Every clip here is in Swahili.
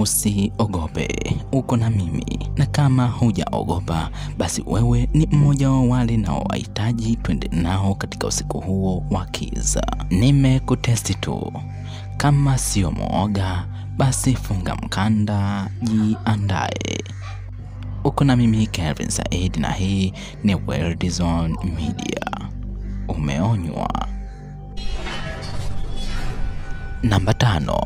Usiogope, uko na mimi, na kama hujaogopa, basi wewe ni mmoja wa wale naowahitaji twende nao katika usiku huo wa kiza. Nimekutesti tu, kama sio mwoga, basi funga mkanda, jiandae. Uko na mimi Kelvin Said, na hii ni World Zone Media. Umeonywa. Namba tano.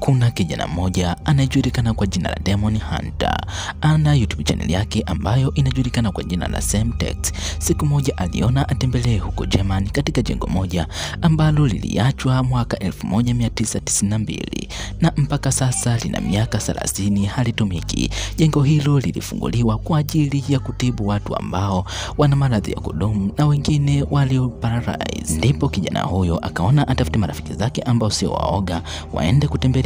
Kuna kijana mmoja anayejulikana kwa jina la Demon Hunter. Ana YouTube channel yake ambayo inajulikana kwa jina la Semtex. Siku moja aliona atembelee huko Germany katika jengo moja ambalo liliachwa mwaka 1992 na mpaka sasa lina miaka 30 halitumiki. Jengo hilo lilifunguliwa kwa ajili ya kutibu watu ambao wana maradhi ya kudumu na wengine walio paralyzed. Ndipo kijana huyo akaona atafute marafiki zake ambao sio waoga waende kutembelea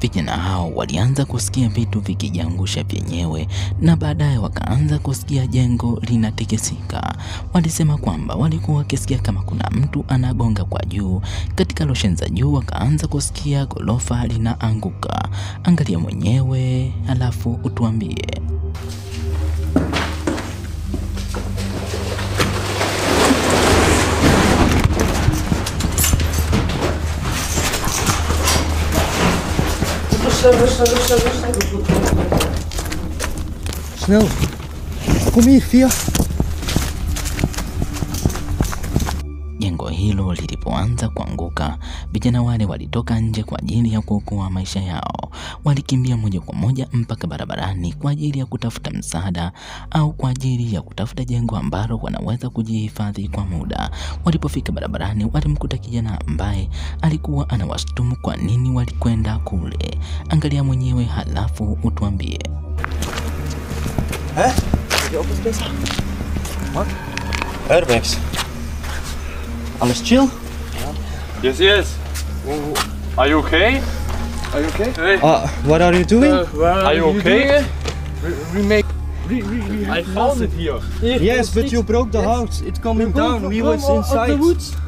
Vijana hao walianza kusikia vitu vikijiangusha vyenyewe na baadaye wakaanza kusikia jengo linatikisika. Walisema kwamba walikuwa wakisikia kama kuna mtu anagonga kwa juu. Katika losheni za juu wakaanza kusikia ghorofa linaanguka. Angalia mwenyewe halafu utuambie. Rustig, rustig, rustig. Snel. Kom hier, Via. Jengo hilo lilipoanza kuanguka, vijana wale walitoka nje kwa ajili ya kuokoa maisha yao. Walikimbia moja kwa moja mpaka barabarani kwa ajili ya kutafuta msaada au kwa ajili ya kutafuta jengo ambalo wanaweza kujihifadhi kwa muda. Walipofika barabarani, walimkuta kijana ambaye alikuwa anawashtumu kwa nini walikwenda kule. Angalia mwenyewe halafu utuambie. Wat? Airbags. Alles chill? Yes, yes. Are you okay? Are you okay? Hey, Ah, what are you doing? are you okay? We make... We, we, we I found it here. yes, but you broke the house. It's coming down. We was inside.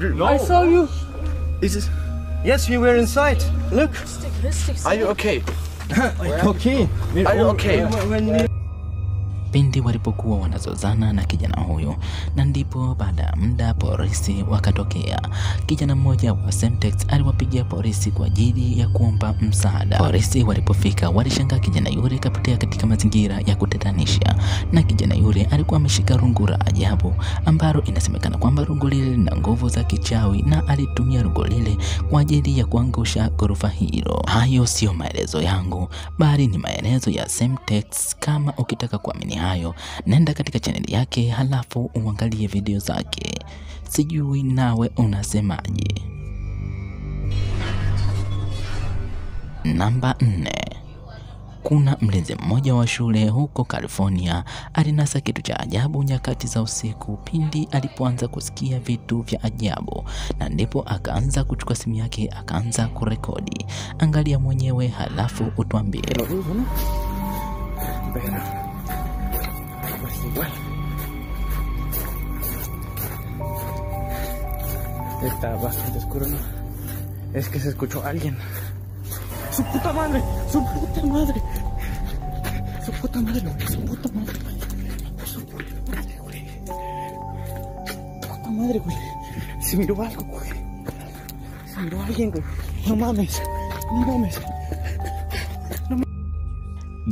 No. I saw you. Is it? Yes, we were inside. Look. Are you okay? Okay. Are you okay? When we pindi walipokuwa wanazozana na kijana huyo, na ndipo baada ya muda polisi wakatokea. Kijana mmoja wa Semtex aliwapigia polisi kwa ajili ya kuomba msaada. Polisi walipofika walishangaa kijana yule kapotea katika mazingira ya kutatanisha, na kijana yule alikuwa ameshika rungu la ajabu ambalo inasemekana kwamba rungu lile lina nguvu za kichawi na alitumia rungu lile kwa ajili ya kuangusha ghorofa hilo. Hayo siyo maelezo yangu, bali ni maelezo ya Semtex. Kama ukitaka kuamini hayo, nenda katika chaneli yake halafu uangalie video zake. Sijui nawe unasemaje? Namba nne. Kuna mlinzi mmoja wa shule huko California alinasa kitu cha ajabu nyakati za usiku pindi alipoanza kusikia vitu vya ajabu, na ndipo akaanza kuchukua simu yake akaanza kurekodi. Angalia mwenyewe halafu utuambie. Está bastante oscuro, ¿no? Es que se escuchó alguien. ¡Su puta madre! ¡Su puta madre! ¡Su puta madre! ¡Su puta madre! ¡Su puta madre, güey! ¡Puta madre, güey! Se miró algo, güey. Se miró alguien, güey. No mames. No mames.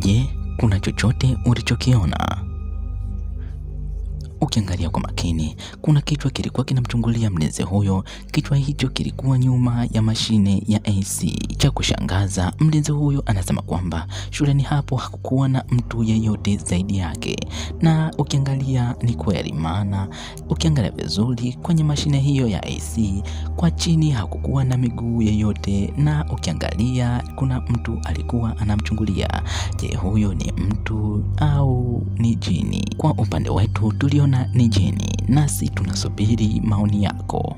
Je, kuna chochote ulichokiona? Ukiangalia kwa makini, kuna kichwa kilikuwa kinamchungulia mlinzi huyo. Kichwa hicho kilikuwa nyuma ya mashine ya AC. Cha kushangaza, mlinzi huyo anasema kwamba shuleni hapo hakukuwa na mtu yeyote zaidi yake, na ukiangalia ni kweli, maana ukiangalia vizuri kwenye mashine hiyo ya AC kwa chini hakukuwa na miguu yeyote, na ukiangalia kuna mtu alikuwa anamchungulia. Je, huyo ni mtu au ni jini? Kwa upande wetu Mnaiona ni Jeni, nasi tunasubiri maoni yako.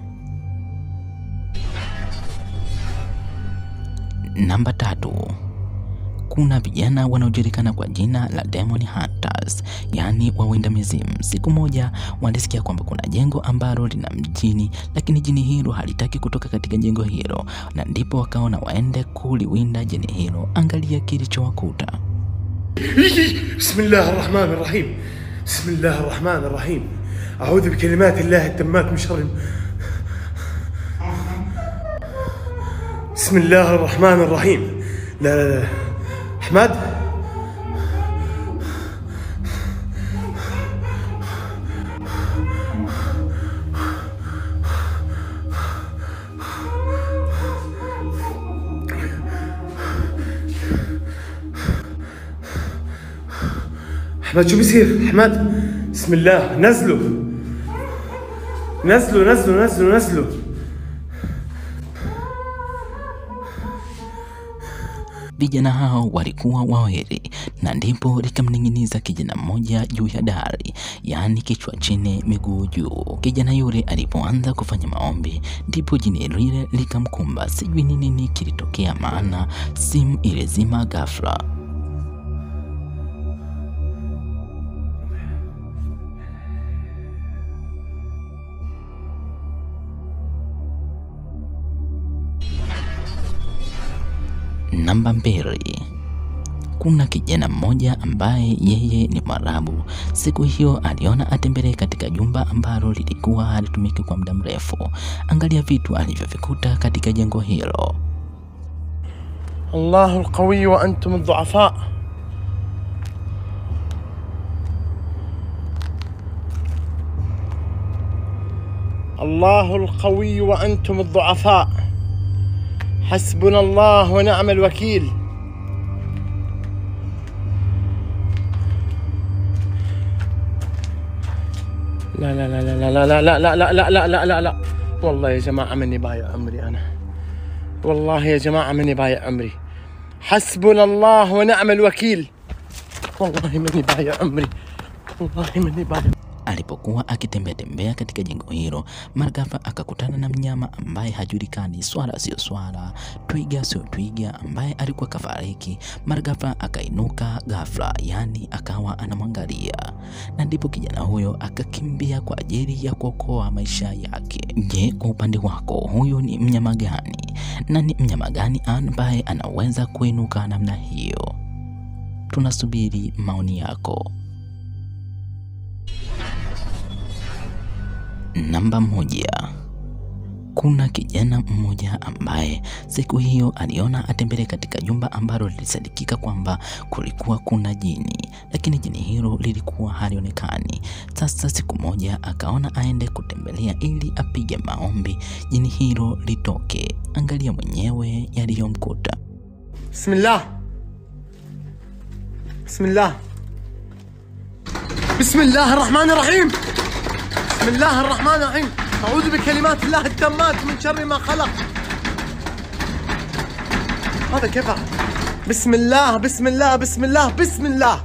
Namba tatu. Kuna vijana wanaojulikana kwa jina la Demon Hunters, yaani wawinda mizimu. Siku moja walisikia kwamba kuna jengo ambalo lina mjini, lakini jini hilo halitaki kutoka katika jengo hilo, na ndipo wakaona waende kuliwinda jini hilo. Angalia kilichowakuta. Bismillahir Rahmanir Rahim. بسم الله الرحمن الرحيم. أعوذ بكلمات الله التامات من شر. بسم الله الرحمن الرحيم. لا لا لا. أحمد؟ أحمد شو بيصير أحمد بسم الله نزلوا نزلوا نزلوا نزلوا نزلوا Vijana hao walikuwa wawili na ndipo likamning'iniza kijana mmoja juu ya dari, yaani kichwa chini miguu juu. Kijana yule alipoanza kufanya maombi, ndipo jini lile likamkumba. Sijui ni nini kilitokea, maana simu ilizima ghafla. Namba mbili, kuna kijana mmoja ambaye yeye ni Mwarabu. Siku hiyo aliona atembelee katika jumba ambalo lilikuwa halitumiki kwa muda mrefu. Angalia vitu alivyovikuta katika jengo hilo. Allahu alqawi wa antum adh-dhu'afa. Allahu alqawi wa antum adh-dhu'afa. حسبنا الله ونعم الوكيل لا لا لا لا لا لا لا لا لا لا لا لا لا لا والله يا جماعة مني بايع عمري أنا والله يا جماعة مني بايع عمري حسبنا الله ونعم الوكيل والله مني بايع عمري والله مني بايع Alipokuwa akitembea tembea katika jengo hilo, mara ghafla akakutana na mnyama ambaye hajulikani, swala sio swala, twiga sio twiga, ambaye alikuwa kafariki. Mara ghafla akainuka ghafla, yani akawa anamwangalia, na ndipo kijana huyo akakimbia kwa ajili ya kuokoa maisha yake. Je, kwa upande wako huyu ni mnyama gani, na ni mnyama gani ambaye anaweza kuinuka namna hiyo? Tunasubiri maoni yako. Namba moja. Kuna kijana mmoja ambaye siku hiyo aliona atembele katika jumba ambalo lilisadikika kwamba kulikuwa kuna jini, lakini jini hilo lilikuwa halionekani. Sasa siku moja akaona aende kutembelea ili apige maombi jini hilo litoke. Angalia mwenyewe yaliyomkuta. Bismillah, bismillah, bismillah rahmani rahim بسم الله الرحمن الرحيم. أعوذ بكلمات الله التامات من شر ما خلق. هذا كيف؟ بسم الله بسم الله بسم الله بسم الله.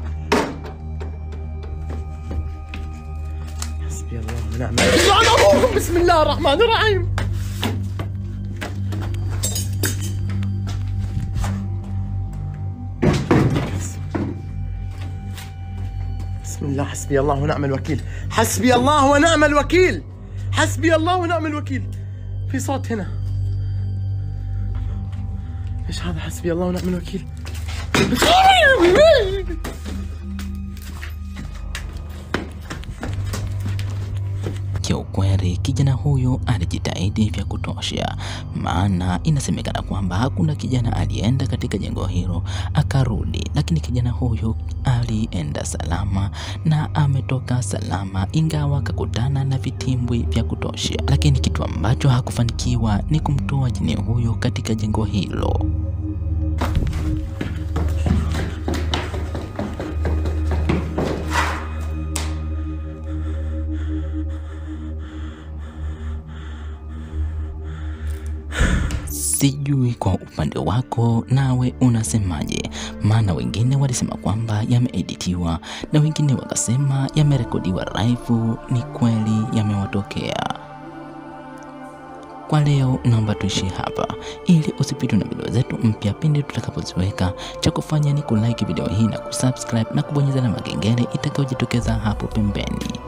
حسبي الله ونعم الوكيل. بسم الله الرحمن الرحيم. بسم الله حسبي الله ونعم الوكيل. حسبي الله ونعم الوكيل. حسبي الله ونعم الوكيل. في صوت هنا. إيش هذا؟ حسبي الله ونعم الوكيل. Kiukweli kijana huyo alijitahidi vya kutosha, maana inasemekana kwamba hakuna kijana alienda katika jengo hilo akarudi, lakini kijana huyu alienda salama na ametoka salama, ingawa akakutana na vitimbwi vya kutosha. Lakini kitu ambacho hakufanikiwa ni kumtoa jini huyo katika jengo hilo. Sijui kwa upande wako nawe unasemaje? Maana wengine walisema kwamba yameeditiwa na wengine wakasema yamerekodiwa raifu Ni kweli yamewatokea. Kwa leo naomba tuishie hapa, ili usipitwe na video zetu mpya pindi tutakapoziweka. Cha kufanya ni kulike video hii na kusubscribe na kubonyeza na makengele itakayojitokeza hapo pembeni.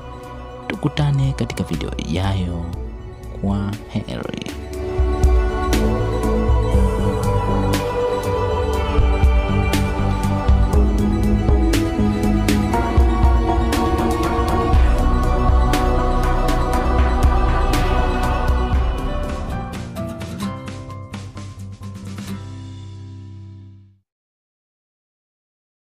Tukutane katika video ijayo. Kwa heri.